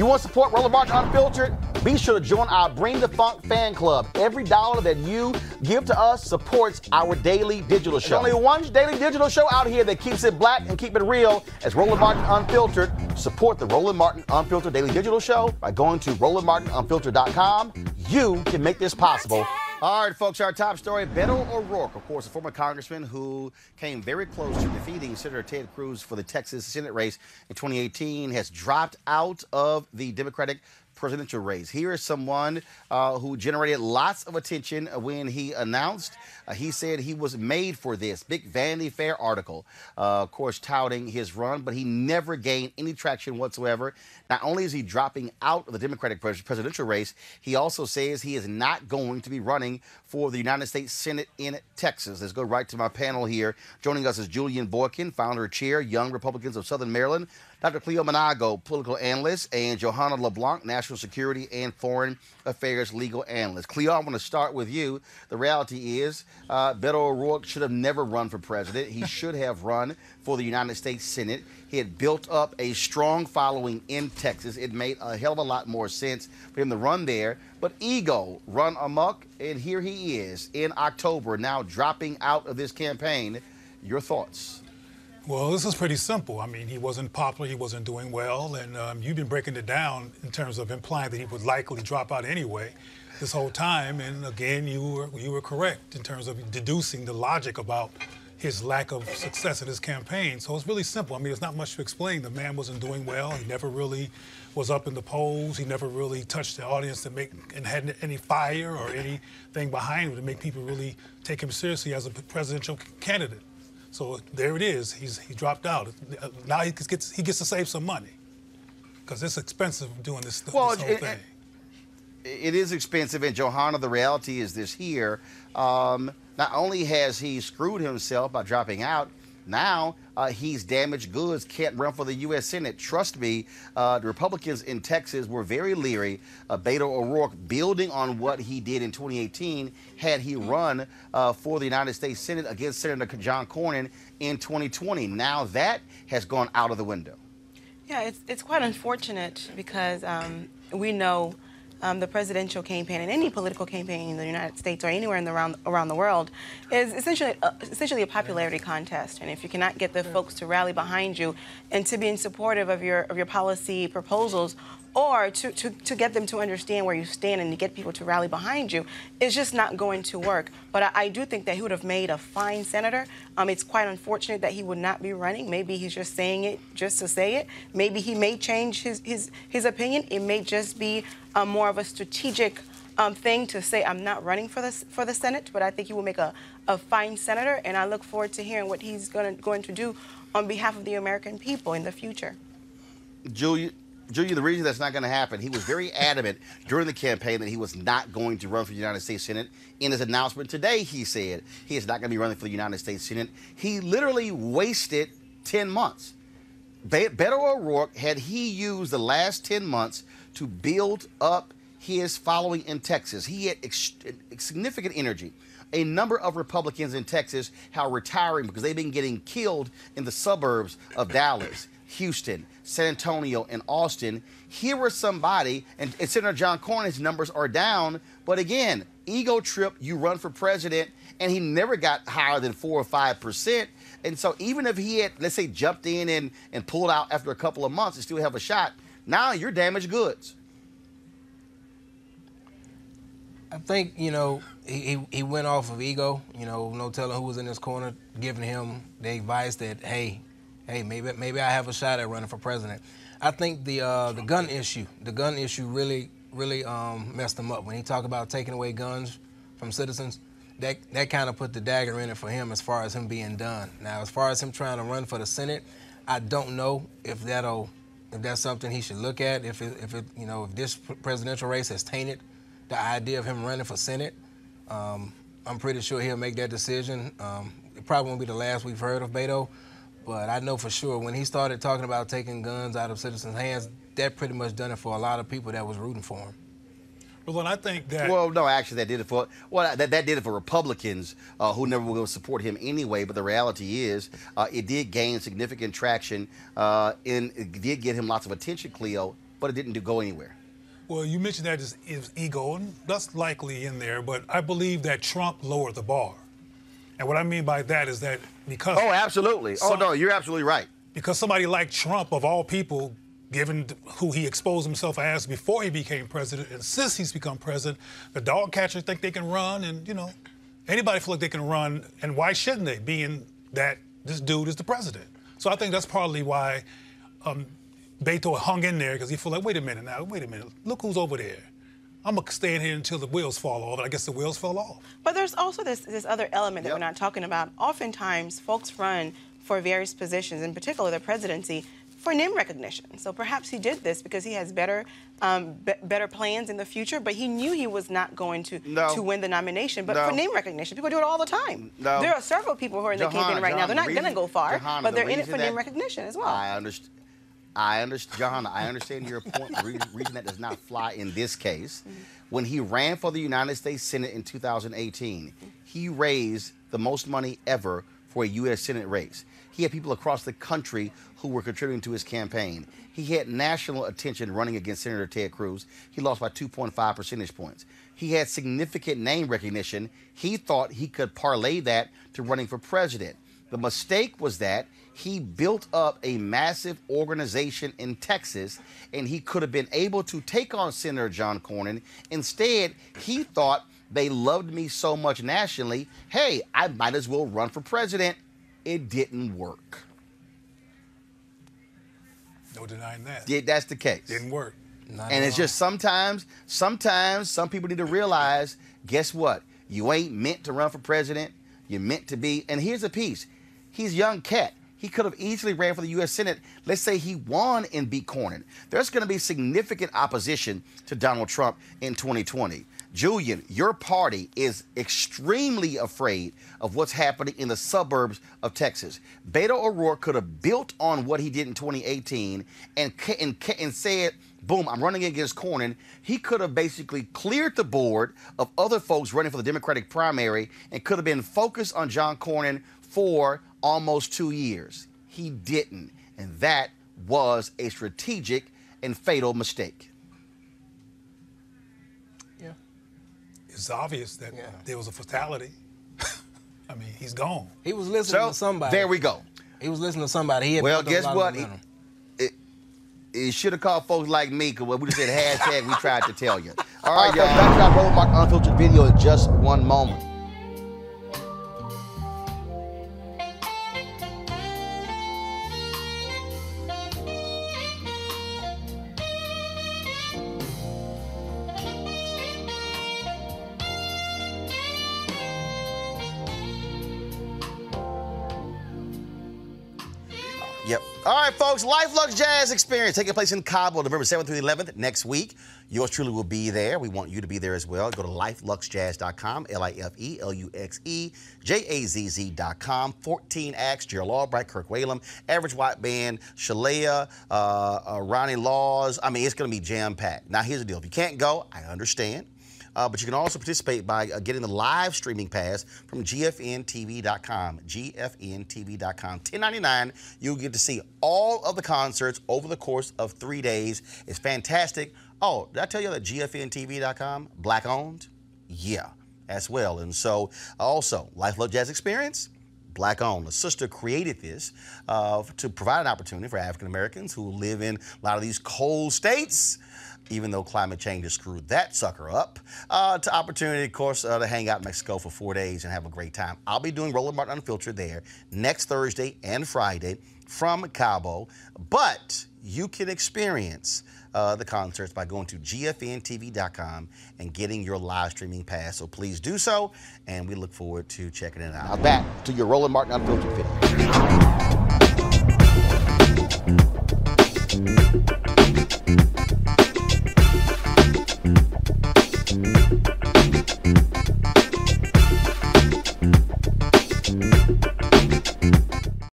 You want to support Roland Martin Unfiltered? Be sure to join our Bring the Funk fan club. Every dollar that you give to us supports our daily digital show. There's only one daily digital show out here that keeps it black and keep it real as Roland Martin Unfiltered. Support the Roland Martin Unfiltered Daily Digital Show by going to RolandMartinUnfiltered.com. You can make this possible. All right, folks, our top story Beto O'Rourke, of course, a former congressman who came very close to defeating Senator Ted Cruz for the Texas Senate race in 2018, has dropped out of the Democratic presidential race. Here is someone uh, who generated lots of attention when he announced. Uh, he said he was made for this. Big Vanity Fair article, uh, of course, touting his run, but he never gained any traction whatsoever. Not only is he dropping out of the Democratic pres- presidential race, he also says he is not going to be running for the United States Senate in Texas. Let's go right to my panel here. Joining us is Julian Boykin, founder and chair, Young Republicans of Southern Maryland. Dr. Cleo Manago, political analyst, and Johanna LeBlanc, national security and foreign affairs legal analyst. Cleo, I want to start with you. The reality is, uh, Beto O'Rourke should have never run for president. He should have run for the United States Senate. He had built up a strong following in Texas. It made a hell of a lot more sense for him to run there. But ego run amok, and here he is in October, now dropping out of this campaign. Your thoughts? Well, this is pretty simple. I mean, he wasn't popular, he wasn't doing well, and um, you've been breaking it down in terms of implying that he would likely drop out anyway this whole time. And again, you were you were correct in terms of deducing the logic about his lack of success in his campaign. So it's really simple. I mean, there's not much to explain. The man wasn't doing well. He never really was up in the polls. He never really touched the audience to make and had any fire or anything behind him to make people really take him seriously as a presidential candidate. So there it is. He's he dropped out. Now he gets he gets to save some money because it's expensive doing this, well, this whole it, thing. It is expensive, and Johanna, the reality is this here. Um, not only has he screwed himself by dropping out, now uh, he's damaged goods, can't run for the U.S. Senate. Trust me, uh, the Republicans in Texas were very leery of Beto O'Rourke building on what he did in 2018 had he run uh, for the United States Senate against Senator John Cornyn in 2020. Now that has gone out of the window. Yeah, it's, it's quite unfortunate because um, we know – um, the presidential campaign and any political campaign in the United States or anywhere in the around around the world is essentially uh, essentially a popularity contest. And if you cannot get the folks to rally behind you and to be in supportive of your of your policy proposals or to, to, to get them to understand where you stand and to get people to rally behind you is just not going to work. But I, I do think that he would have made a fine senator. Um, it's quite unfortunate that he would not be running. Maybe he's just saying it just to say it. Maybe he may change his, his, his opinion. It may just be um, more of a strategic um, thing to say I'm not running for the, for the Senate, but I think he will make a, a fine senator, and I look forward to hearing what he's gonna, going to do on behalf of the American people in the future. Julia, Julia, the reason that's not going to happen, he was very adamant during the campaign that he was not going to run for the United States Senate. In his announcement today, he said he is not going to be running for the United States Senate. He literally wasted 10 months. Beto O'Rourke, had he used the last 10 months to build up his following in Texas, he had significant energy a number of Republicans in Texas are retiring because they've been getting killed in the suburbs of Dallas. Houston, San Antonio, and Austin. Here was somebody, and, and Senator John Cornyn's numbers are down, but again, ego trip, you run for president, and he never got higher than four or five percent. And so even if he had, let's say, jumped in and, and pulled out after a couple of months and still have a shot, now you're damaged goods. I think, you know, he, he went off of ego, you know, no telling who was in his corner, giving him the advice that, hey, hey, maybe maybe I have a shot at running for president. I think the uh, the gun issue, the gun issue really really um, messed him up when he talked about taking away guns from citizens. That that kind of put the dagger in it for him as far as him being done. Now, as far as him trying to run for the Senate, I don't know if that'll if that's something he should look at. If it, if it you know if this presidential race has tainted the idea of him running for Senate, um, I'm pretty sure he'll make that decision. Um, it probably won't be the last we've heard of Beto, but I know for sure when he started talking about taking guns out of citizens' hands, that pretty much done it for a lot of people that was rooting for him. Well, I think that. Well, no, actually, that did it for well, that, that did it for Republicans uh, who never will support him anyway. But the reality is, uh, it did gain significant traction, uh, and it did get him lots of attention, Cleo, but it didn't do, go anywhere. Well, you mentioned that is, is ego, and that's likely in there, but I believe that Trump lowered the bar. And what I mean by that is that because. Oh, absolutely. oh, no, you're absolutely right. because somebody like Trump, of all people, given who he exposed himself as before he became president, and since he's become president, the dog catchers think they can run, and you know, anybody feel like they can run, and why shouldn't they? Being that this dude is the president, so I think that's partly why um, Beto hung in there because he felt like, wait a minute now, wait a minute, look who's over there. I'm gonna stay in here until the wheels fall off. And I guess the wheels fell off. But there's also this this other element that Yep. we're not talking about. Oftentimes, folks run for various positions, in particular the presidency, for name recognition. So perhaps he did this because he has better um, be- better plans in the future, but he knew he was not going to No. to win the nomination. But No. for name recognition, people do it all the time. No. There are several people who are in the Johanna, campaign right now. They're not Johanna, going to go far, Johanna, but they're in it for name recognition as well. I understand. I understand, Johanna. I understand your point. The re- reason that does not fly in this case, when he ran for the United States Senate in 2018, he raised the most money ever for a U.S. Senate race. He had people across the country who were contributing to his campaign. He had national attention running against Senator Ted Cruz. He lost by 2.5 percentage points. He had significant name recognition. He thought he could parlay that to running for president. The mistake was that he built up a massive organization in Texas and he could have been able to take on Senator John Cornyn. Instead, he thought they loved me so much nationally, hey, I might as well run for president. It didn't work. No denying that. Yeah, That's the case. Didn't work. Not And it's all. just sometimes, sometimes some people need to realize, guess what? You ain't meant to run for president. You're meant to be. And here's the piece. He's young cat. He could have easily ran for the U.S. Senate. Let's say he won and beat Cornyn. There's going to be significant opposition to Donald Trump in 2020. Julian, your party is extremely afraid of what's happening in the suburbs of Texas. Beto O'Rourke could have built on what he did in 2018 and and, and said, boom, I'm running against Cornyn. He could have basically cleared the board of other folks running for the Democratic primary and could have been focused on John Cornyn for almost two years. He didn't. And that was a strategic and fatal mistake. yeah. It's obvious that Yeah. there was a fatality. I mean, he's gone. He was listening So to somebody. there we go. He was listening to somebody. He had Well, built up a guess what? momentum. It should have called folks like me because we just said hashtag we tried to tell you. All right, y'all. Back to our Roland Martin Unfiltered video in just one moment. Yep. All right, folks. Life Luxe Jazz Experience taking place in Cabo November 7th through the 11th next week. Yours truly will be there. We want you to be there as well. Go to lifeluxejazz.com, L I F E L U X E J A Z Z.com. 14 acts Gerald Albright, Kirk Whalum, Average White Band, Shalea, uh, uh, Ronnie Laws. I mean, it's going to be jam packed. Now, here's the deal if you can't go, I understand. Uh, but you can also participate by uh, getting the live streaming pass from gfntv.com. gfntv.com. 10.99. You'll get to see all of the concerts over the course of three days. It's fantastic. Oh, did I tell you that gfntv.com black owned? Yeah, as well. And so also Life Luxe Jazz Experience. Black owned. A sister created this uh, to provide an opportunity for African Americans who live in a lot of these cold states even though climate change has screwed that sucker up, uh, to opportunity, of course, uh, to hang out in Mexico for four days and have a great time. I'll be doing Roland Martin Unfiltered there next Thursday and Friday from Cabo, but you can experience uh, the concerts by going to gfntv.com and getting your live streaming pass. So please do so, and we look forward to checking it out. Back to your Roland Martin Unfiltered video.